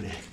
Sorry,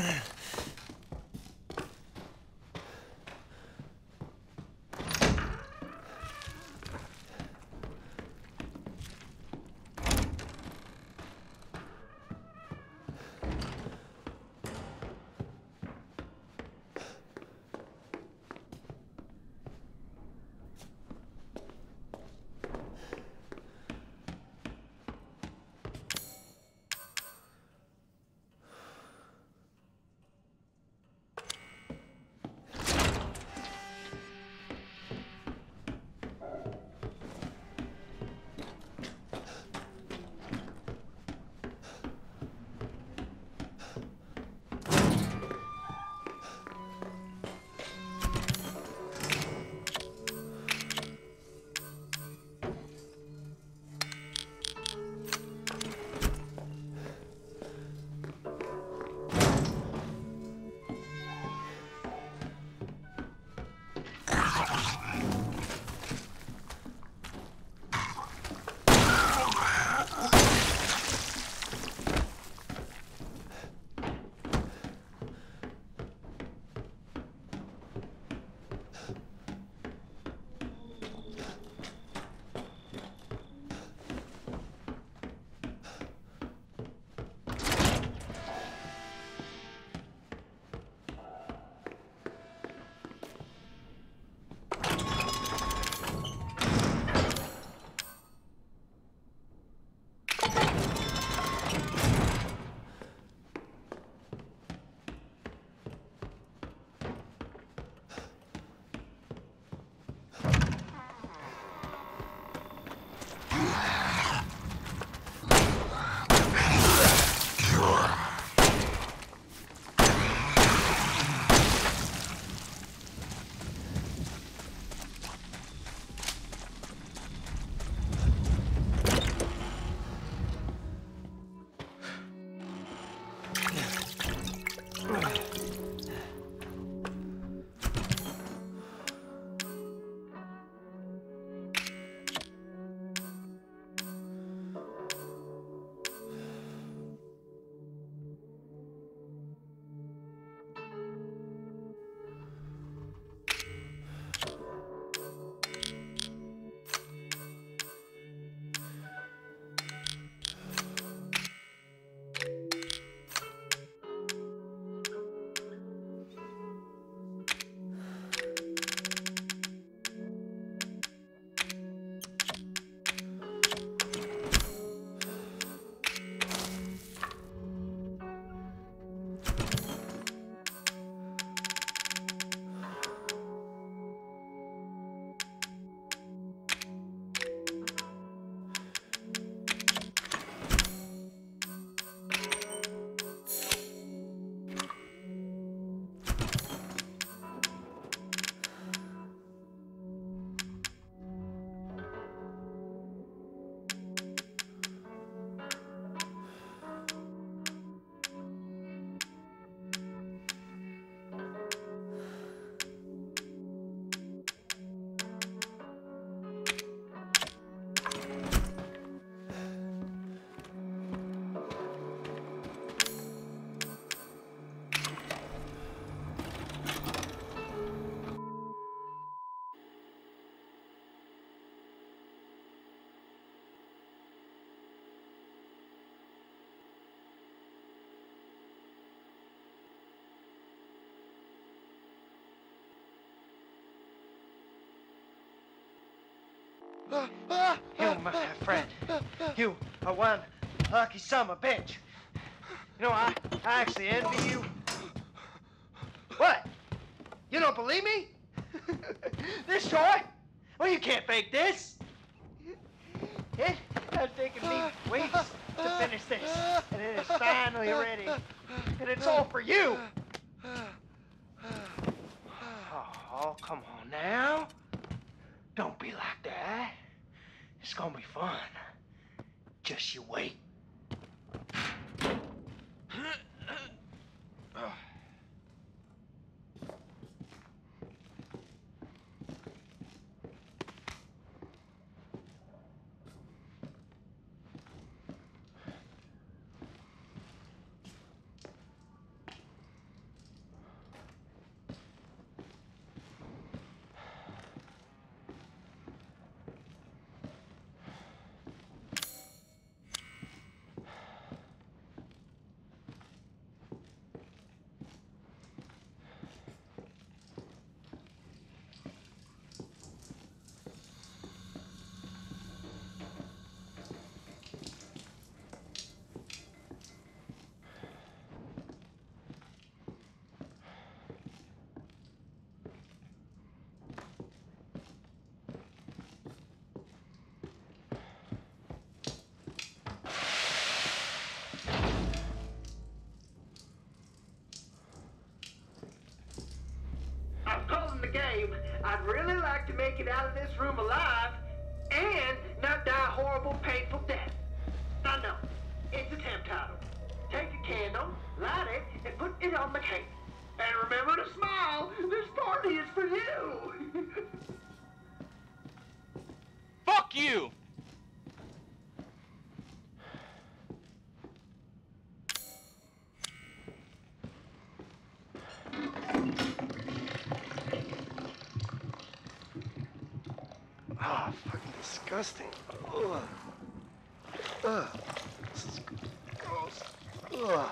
Ugh. You, my friend, you are one lucky summer bitch. You know, I, I actually envy you. What? You don't believe me? this toy? Well, you can't fake this. It has taken me weeks to finish this, and it is finally ready. And it's all for you. Oh, come on now. Don't be like that. It's gonna I'd really like to make it out of this room alive and not die a horrible, painful death. I know. It's a temp title. Take a candle, light it, and put it on the cake. And remember to smile. This party is for you. Fuck you! Disgusting. Ugh. Ugh. This is gross. Ugh.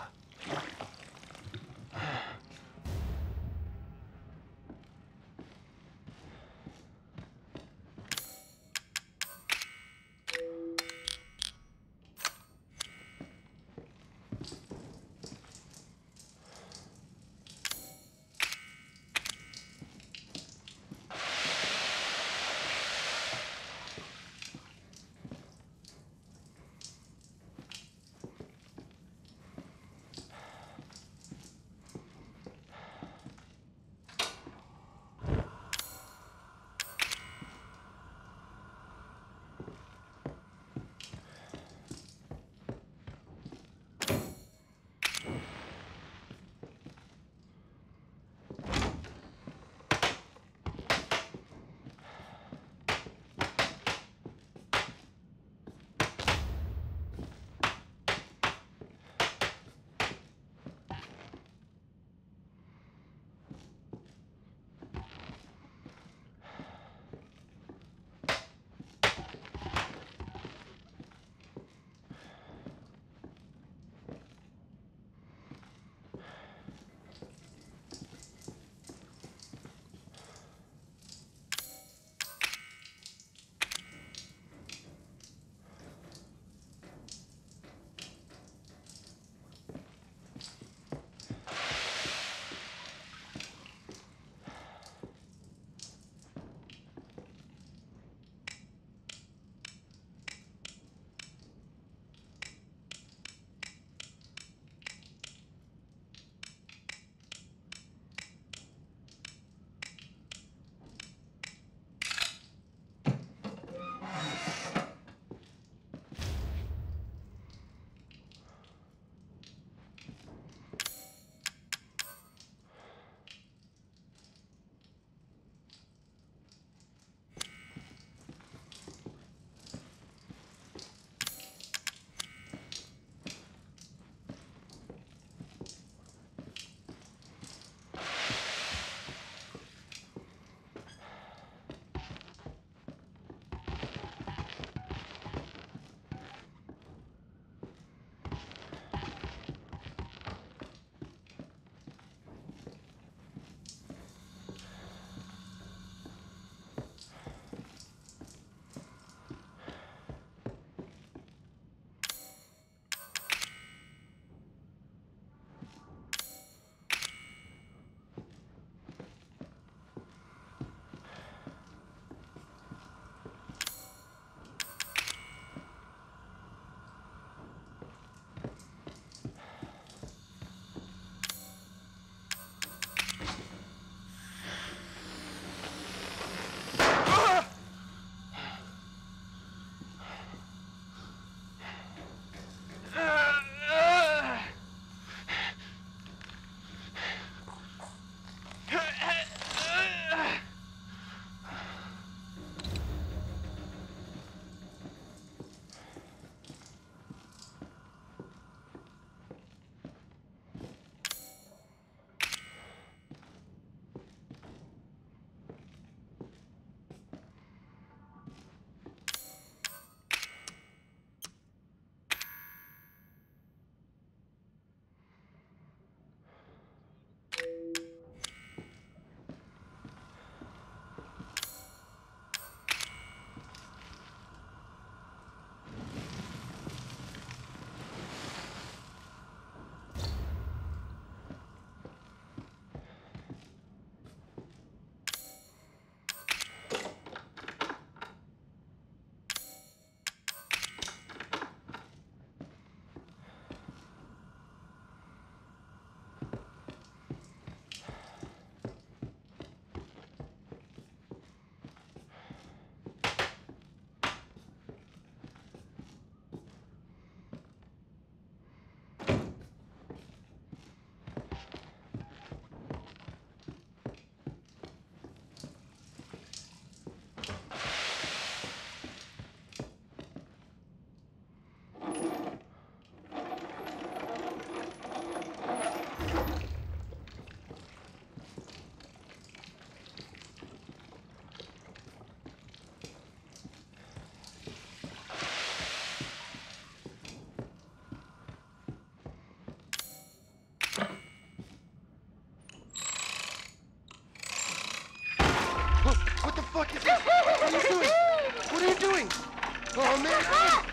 Oh man! Ah!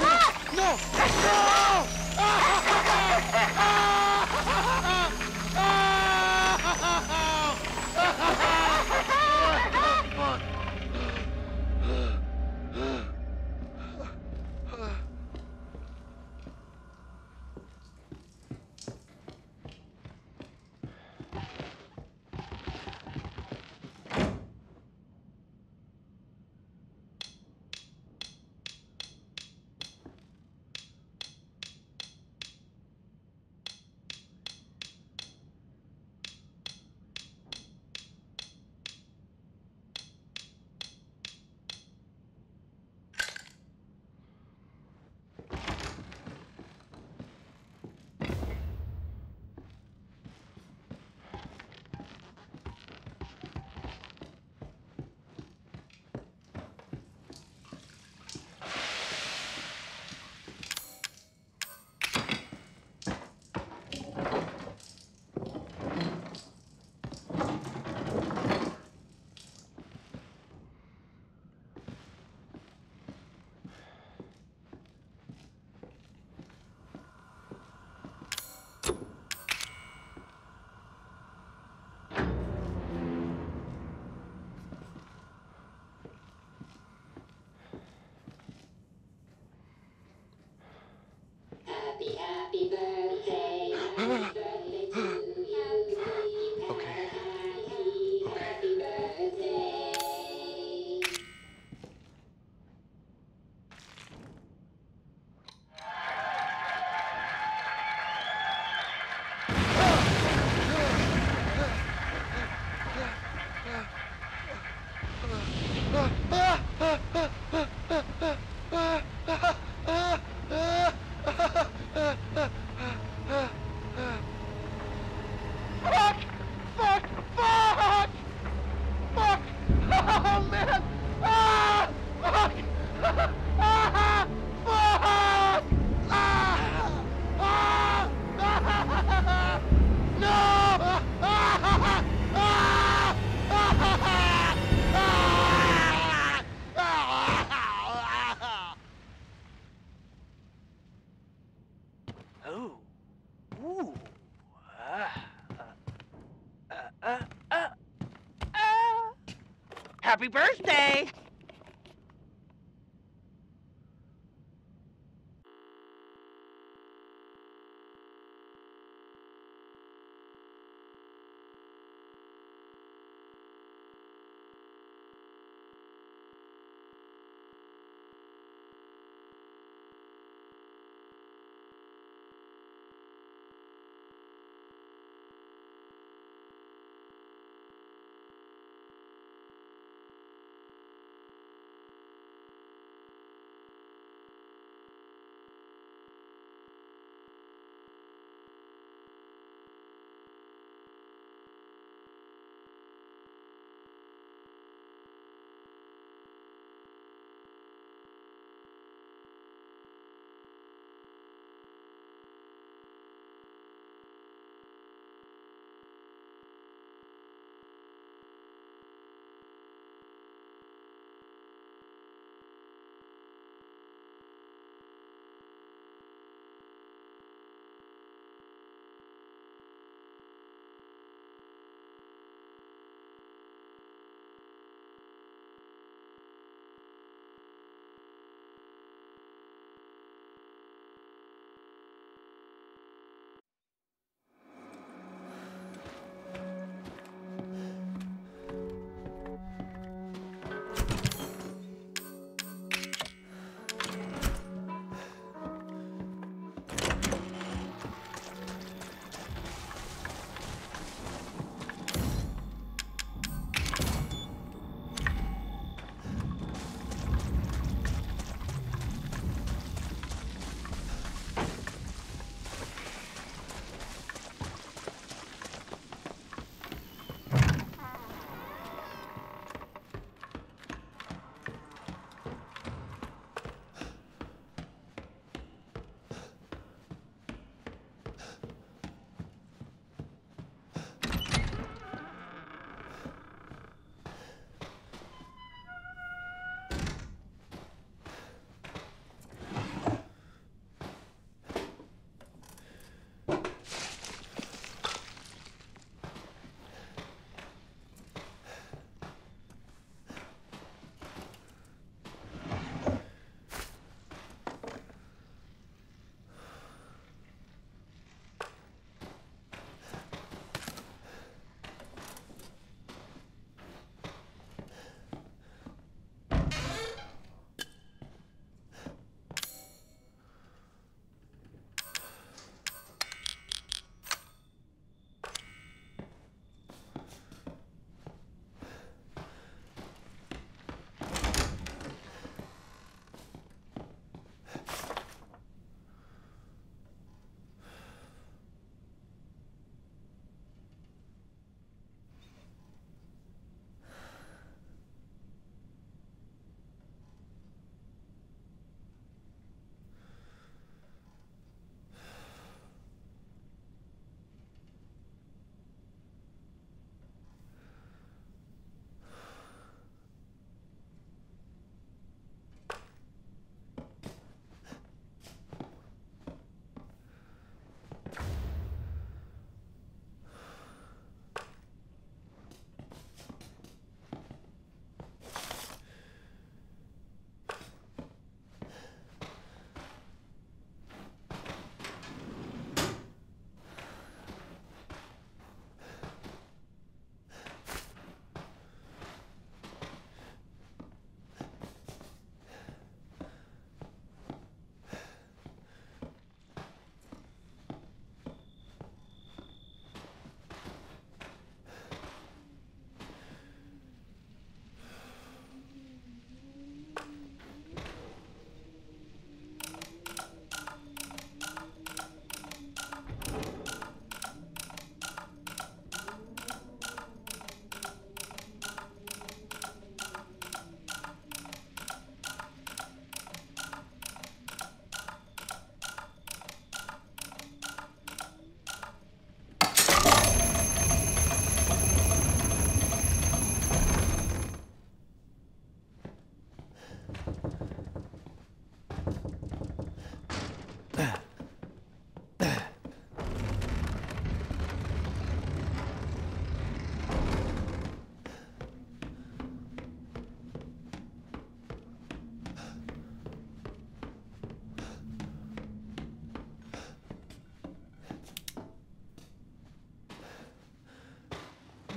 Ah! No!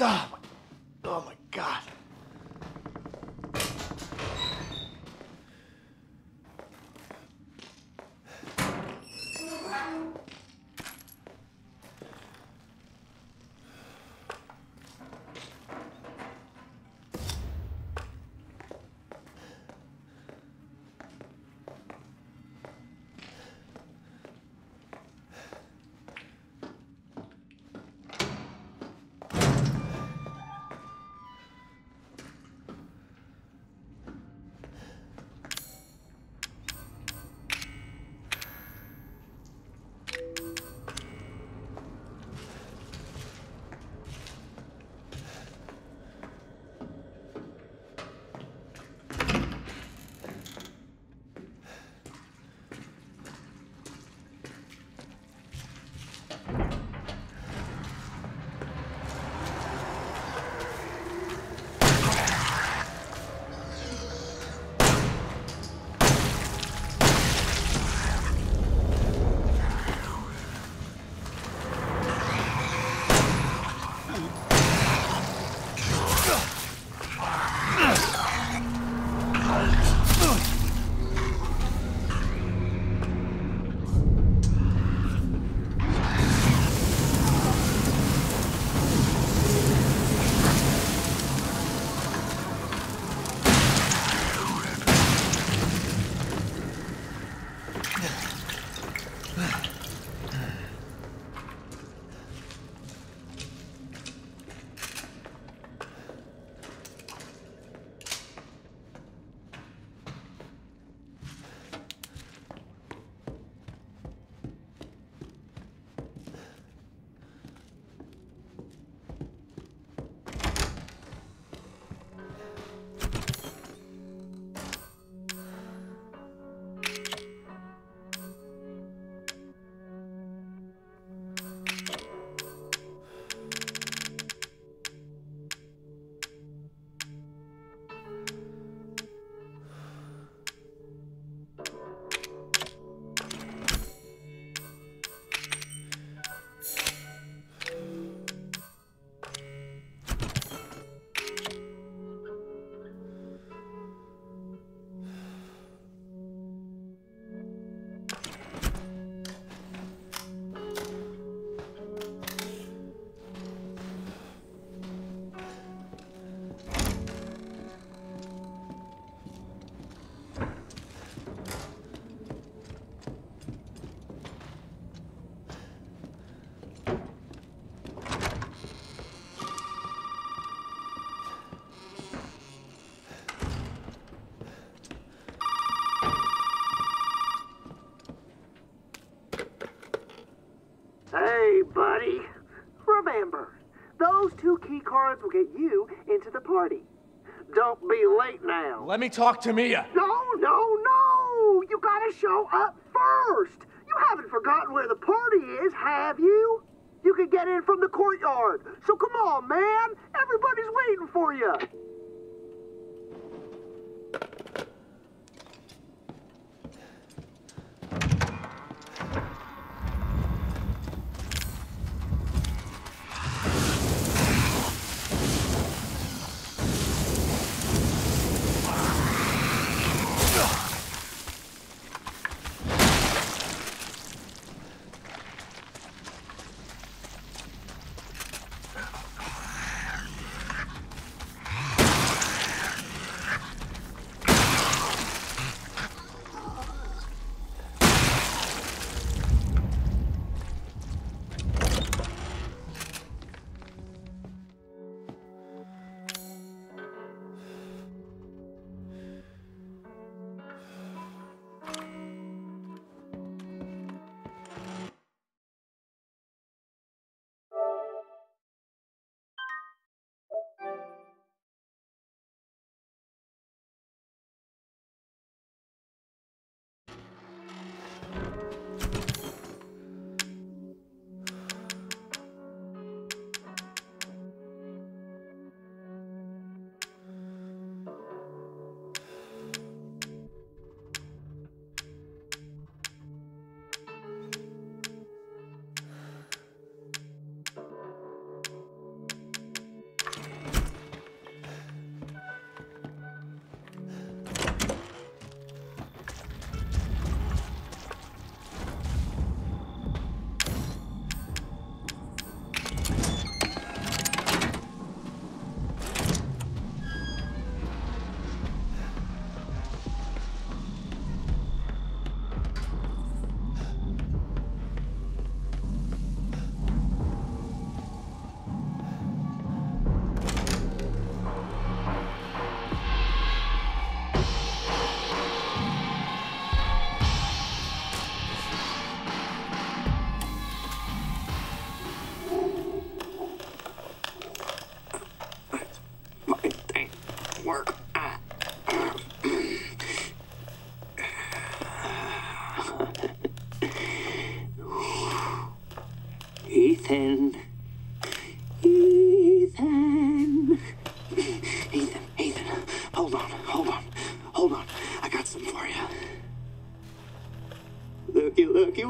Oh cards will get you into the party. Don't be late now. Let me talk to Mia. No, no, no! You gotta show up first! You haven't forgotten where the party is, have you? You can get in from the courtyard. So come on, man! Everybody's waiting for you!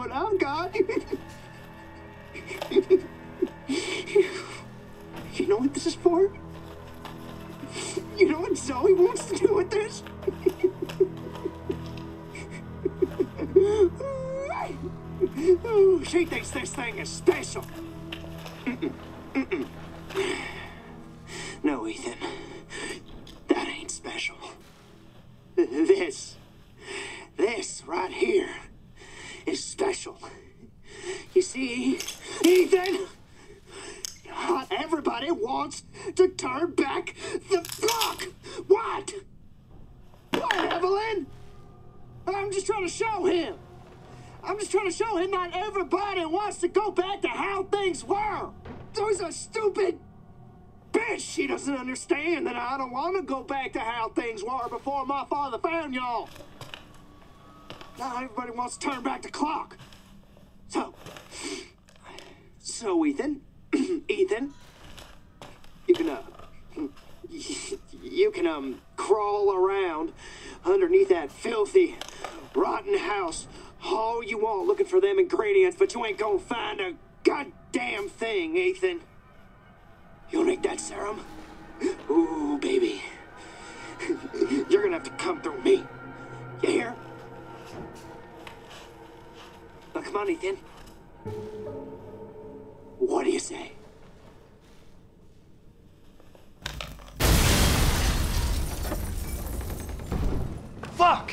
Looky what to turn back the clock. So, so Ethan, Ethan, you can uh, you can um crawl around underneath that filthy, rotten house all you want looking for them ingredients, but you ain't gonna find a goddamn thing, Ethan. You'll need that serum? Ooh, baby. You're gonna have to come through me. You hear? Now come on, Ethan. What do you say? Fuck!